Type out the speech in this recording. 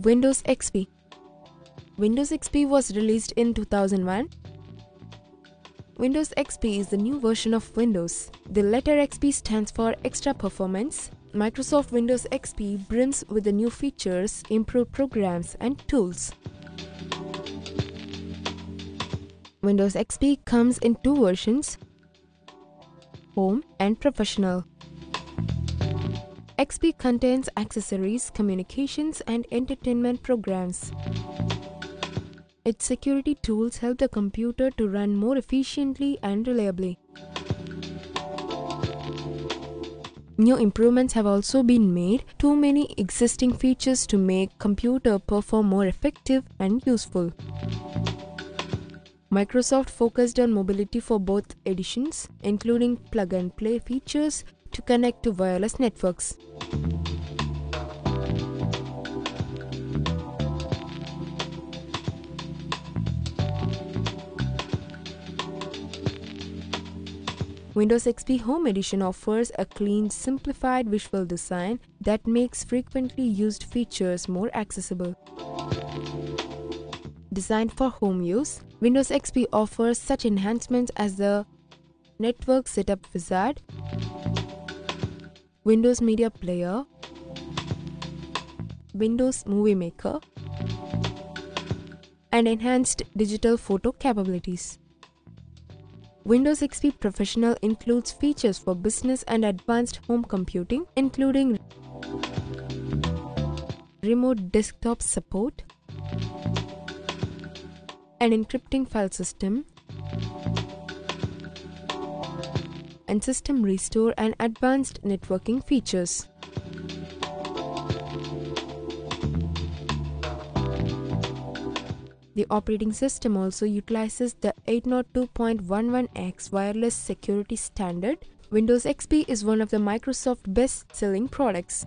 Windows XP Windows XP was released in 2001. Windows XP is the new version of Windows. The letter XP stands for Extra Performance. Microsoft Windows XP brims with the new features, improved programs, and tools. Windows XP comes in two versions Home and Professional. XP contains accessories, communications, and entertainment programs. Its security tools help the computer to run more efficiently and reliably. New improvements have also been made to many existing features to make computer perform more effective and useful. Microsoft focused on mobility for both editions, including plug and play features to connect to wireless networks. Windows XP Home Edition offers a clean, simplified visual design that makes frequently used features more accessible. Designed for home use, Windows XP offers such enhancements as the Network Setup Wizard, Windows Media Player, Windows Movie Maker, and enhanced digital photo capabilities. Windows XP Professional includes features for business and advanced home computing, including remote desktop support, an encrypting file system, and system restore and advanced networking features. The operating system also utilizes the 802.11x wireless security standard. Windows XP is one of the Microsoft best selling products.